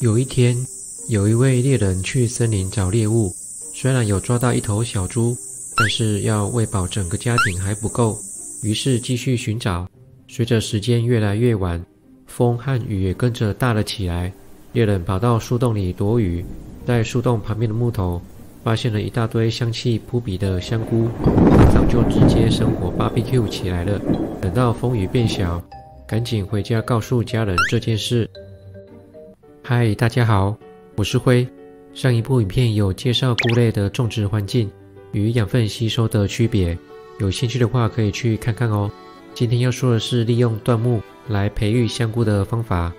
有一天，有一位猎人去森林找猎物，虽然有抓到一头小猪，但是要喂饱整个家庭还不够，于是继续寻找。随着时间越来越晚，风和雨也跟着大了起来。猎人跑到树洞里躲雨，在树洞旁边的木头发现了一大堆香气扑鼻的香菇，早就直接生火 barbecue 起来了。等到风雨变小，赶紧回家告诉家人这件事。嗨，大家好，我是辉。上一部影片有介绍菇类的种植环境与养分吸收的区别，有兴趣的话可以去看看哦。今天要说的是利用椴木来培育香菇的方法。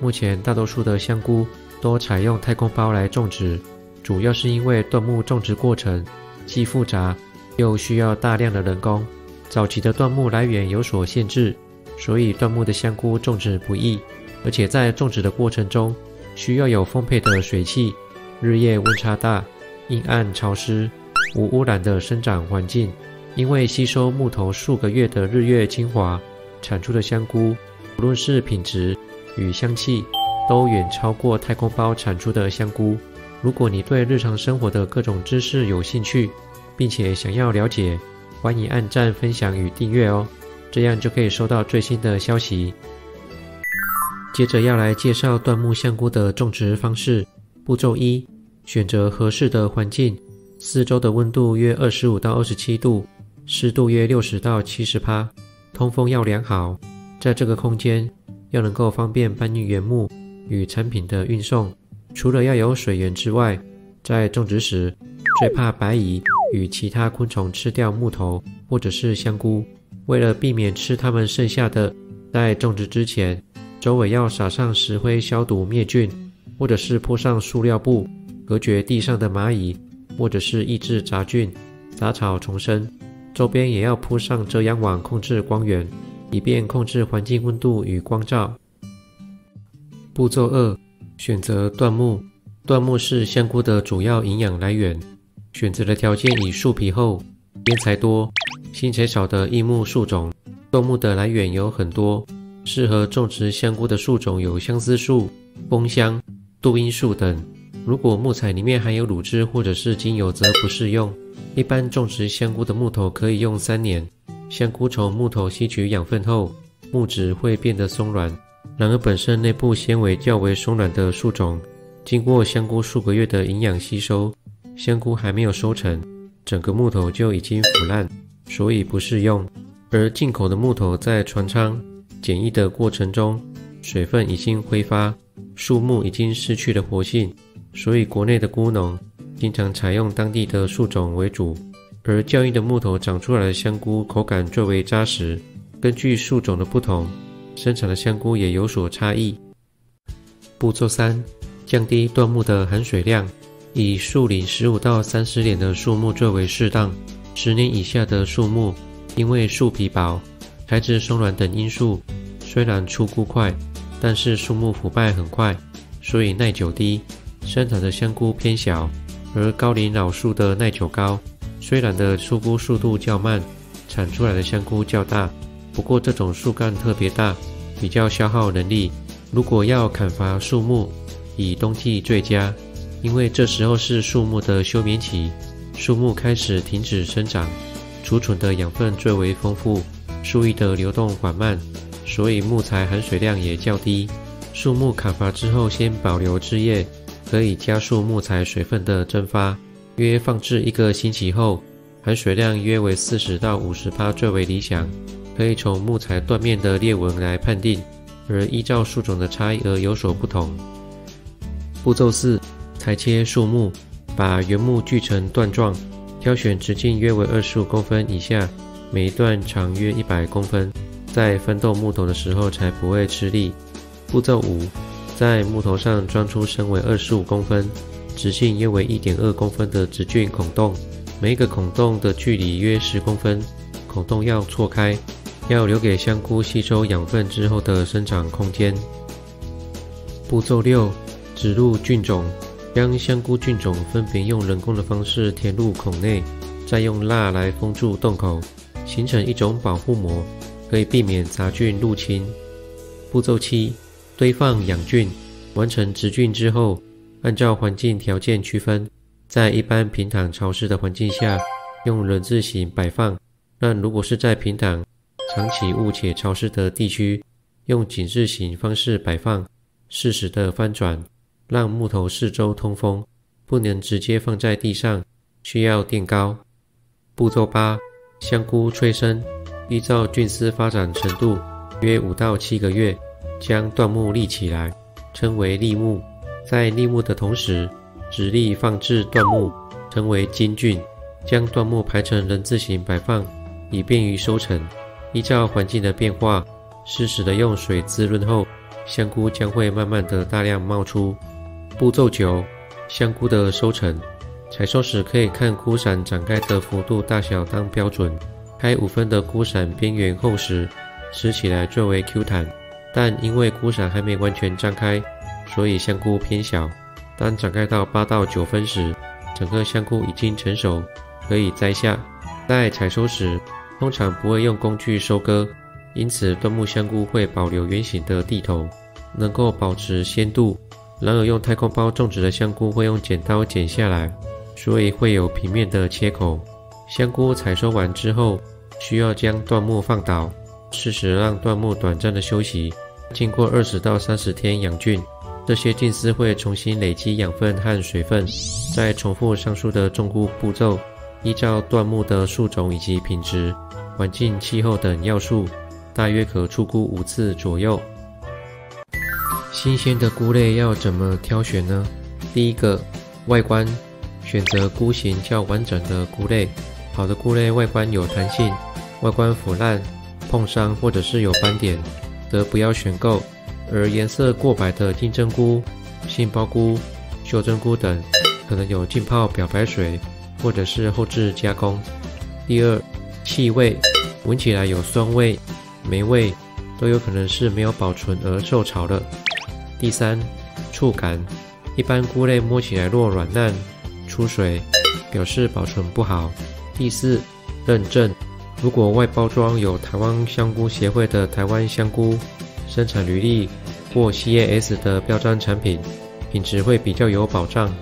目前大多数的香菇都采用太空包来种植，主要是因为椴木种植过程既复杂又需要大量的人工。早期的椴木来源有所限制，所以椴木的香菇种植不易，而且在种植的过程中需要有丰沛的水汽、日夜温差大、阴暗潮湿、无污染的生长环境。因为吸收木头数个月的日月精华产出的香菇，无论是品质，与香气都远超过太空包产出的香菇。如果你对日常生活的各种知识有兴趣，并且想要了解，欢迎按赞、分享与订阅哦，这样就可以收到最新的消息。接着要来介绍椴木香菇的种植方式。步骤一：选择合适的环境，四周的温度约二十五到二十七度，湿度约六十到七十帕，通风要良好。在这个空间。要能够方便搬运原木与产品的运送，除了要有水源之外，在种植时最怕白蚁与其他昆虫吃掉木头或者是香菇。为了避免吃它们剩下的，在种植之前，周围要撒上石灰消毒灭菌，或者是铺上塑料布隔绝地上的蚂蚁，或者是抑制杂菌、杂草丛生。周边也要铺上遮阳网控制光源。以便控制环境温度与光照。步骤二：选择椴木。椴木是香菇的主要营养来源。选择的条件以树皮厚、边材多、新材少的硬木树种。椴木的来源有很多，适合种植香菇的树种有相思树、枫香、杜英树等。如果木材里面含有乳汁或者是精油，则不适用。一般种植香菇的木头可以用三年。香菇从木头吸取养分后，木质会变得松软。然而，本身内部纤维较为松软的树种，经过香菇数个月的营养吸收，香菇还没有收成，整个木头就已经腐烂，所以不适用。而进口的木头在船舱检疫的过程中，水分已经挥发，树木已经失去了活性，所以国内的菇农经常采用当地的树种为主。而较硬的木头长出来的香菇口感最为扎实。根据树种的不同，生产的香菇也有所差异。步骤三：降低椴木的含水量，以树龄十五到三十年的树木最为适当。十年以下的树木，因为树皮薄、材质松软等因素，虽然出菇快，但是树木腐败很快，所以耐久低，生长的香菇偏小。而高龄老树的耐久高。虽然的出菇速度较慢，产出来的香菇较大，不过这种树干特别大，比较消耗能力。如果要砍伐树木，以冬季最佳，因为这时候是树木的休眠期，树木开始停止生长，储存的养分最为丰富，树液的流动缓慢，所以木材含水量也较低。树木砍伐之后，先保留枝叶，可以加速木材水分的蒸发。约放置一个星期后，含水量约为四十到五十帕最为理想，可以从木材断面的裂纹来判定，而依照树种的差异而有所不同。步骤四：裁切树木，把原木锯成段状，挑选直径约为二十五公分以下，每一段长约一百公分，在翻动木头的时候才不会吃力。步骤五：在木头上钻出深为二十五公分。直径约为一点二公分的直径孔洞，每一个孔洞的距离约十公分，孔洞要错开，要留给香菇吸收养分之后的生长空间。步骤六：植入菌种，将香菇菌种分别用人工的方式填入孔内，再用蜡来封住洞口，形成一种保护膜，可以避免杂菌入侵。步骤七：堆放养菌。完成直菌之后，按照环境条件区分，在一般平坦潮湿的环境下，用人字形摆放；但如果是在平坦、长期雾且潮湿的地区，用井字形方式摆放，适时的翻转，让木头四周通风，不能直接放在地上，需要垫高。步骤八：香菇催生，依照菌丝发展程度，约五到七个月，将椴木立起来，称为立木。在立木的同时，直立放置椴木，称为金菌。将椴木排成人字形摆放，以便于收成。依照环境的变化，适时的用水滋润后，香菇将会慢慢的大量冒出。步骤九：香菇的收成。采收时可以看菇伞展开的幅度大小当标准，开五分的菇伞边缘厚实，吃起来最为 Q 弹。但因为菇伞还没完全张开，所以香菇偏小。当展开到八到九分时，整个香菇已经成熟，可以摘下。在采收时，通常不会用工具收割，因此椴木香菇会保留圆形的蒂头，能够保持鲜度。然而用太空包种植的香菇会用剪刀剪下来。所以会有平面的切口。香菇采收完之后，需要将椴木放倒，适时让椴木短暂的休息。经过二十到三十天养菌，这些菌丝会重新累积养分和水分，再重复上述的种菇步骤。依照椴木的树种以及品质、环境、气候等要素，大约可出菇五次左右。新鲜的菇类要怎么挑选呢？第一个，外观。选择菇形较完整的菇类，好的菇类外观有弹性，外观腐烂、碰伤或者是有斑点，则不要选购。而颜色过白的金针菇、杏鲍菇、袖珍菇等，可能有浸泡漂白水或者是后置加工。第二，气味，闻起来有酸味、霉味，都有可能是没有保存而受潮了。第三，触感，一般菇类摸起来若软烂。出水表示保存不好。第四，认证，如果外包装有台湾香菇协会的台湾香菇生产履历或 CAS 的标章产品，品质会比较有保障。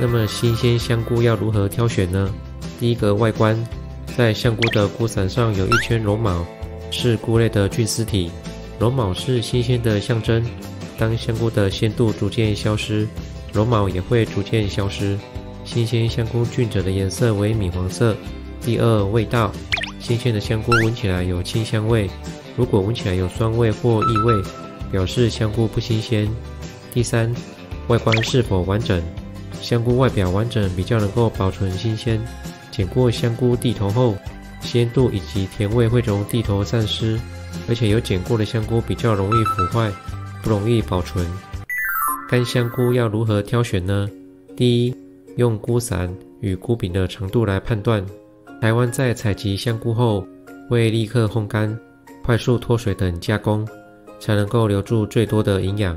那么新鲜香菇要如何挑选呢？第一个外观，在香菇的菇伞上有一圈绒毛，是菇类的菌丝体，绒毛是新鲜的象征。当香菇的鲜度逐渐消失。绒毛也会逐渐消失。新鲜香菇菌褶的颜色为米黄色。第二，味道，新鲜的香菇闻起来有清香味，如果闻起来有酸味或异味，表示香菇不新鲜。第三，外观是否完整，香菇外表完整比较能够保存新鲜。剪过香菇蒂头后，鲜度以及甜味会从蒂头散失，而且有剪过的香菇比较容易腐坏，不容易保存。干香菇要如何挑选呢？第一，用菇伞与菇柄的长度来判断。台湾在采集香菇后，会立刻烘干、快速脱水等加工，才能够留住最多的营养。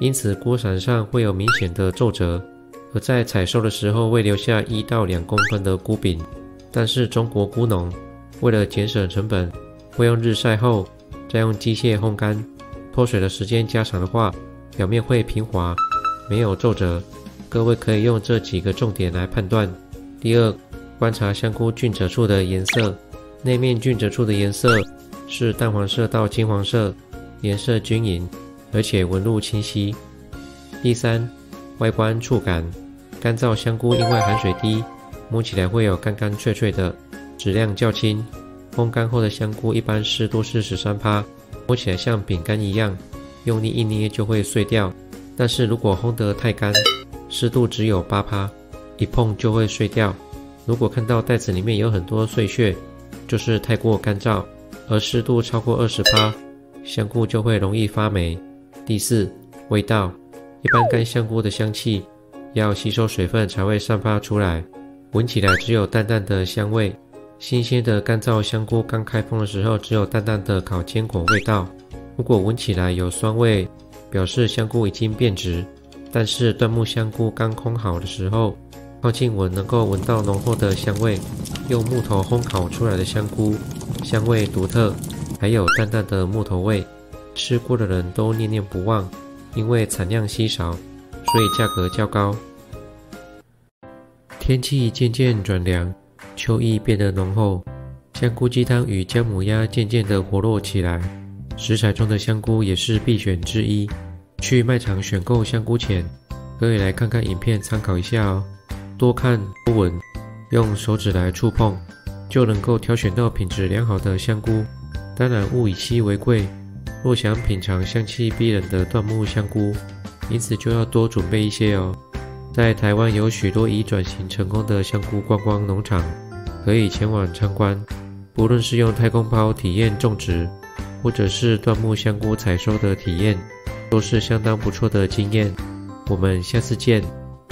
因此，菇伞上会有明显的皱褶，而在采收的时候会留下一到两公分的菇柄。但是，中国菇农为了节省成本，会用日晒后再用机械烘干，脱水的时间加长的话。表面会平滑，没有皱褶。各位可以用这几个重点来判断。第二，观察香菇菌褶处的颜色，内面菌褶处的颜色是淡黄色到金黄色，颜色均匀，而且纹路清晰。第三，外观触感，干燥香菇因为含水低，摸起来会有干干脆脆的，质量较轻。烘干后的香菇一般湿度是十三趴，摸起来像饼干一样。用力一捏就会碎掉，但是如果烘得太干，湿度只有八趴，一碰就会碎掉。如果看到袋子里面有很多碎屑，就是太过干燥，而湿度超过二十趴，香菇就会容易发霉。第四，味道，一般干香菇的香气要吸收水分才会散发出来，闻起来只有淡淡的香味。新鲜的干燥香菇刚开封的时候，只有淡淡的烤坚果味道。如果闻起来有酸味，表示香菇已经变质。但是椴木香菇刚烘好的时候，靠近闻能够闻到浓厚的香味。用木头烘烤出来的香菇，香味独特，还有淡淡的木头味，吃过的人都念念不忘。因为产量稀少，所以价格较高。天气渐渐转凉，秋意变得浓厚，香菇鸡汤与姜母鸭渐渐地活络起来。食材中的香菇也是必选之一。去卖场选购香菇前，可以来看看影片参考一下哦。多看多闻，用手指来触碰，就能够挑选到品质良好的香菇。当然，物以稀为贵，若想品尝香气逼人的椴木香菇，因此就要多准备一些哦。在台湾有许多已转型成功的香菇观光农场，可以前往参观。不论是用太空包体验种植，或者是椴木香菇采收的体验，都是相当不错的经验。我们下次见，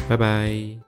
拜拜。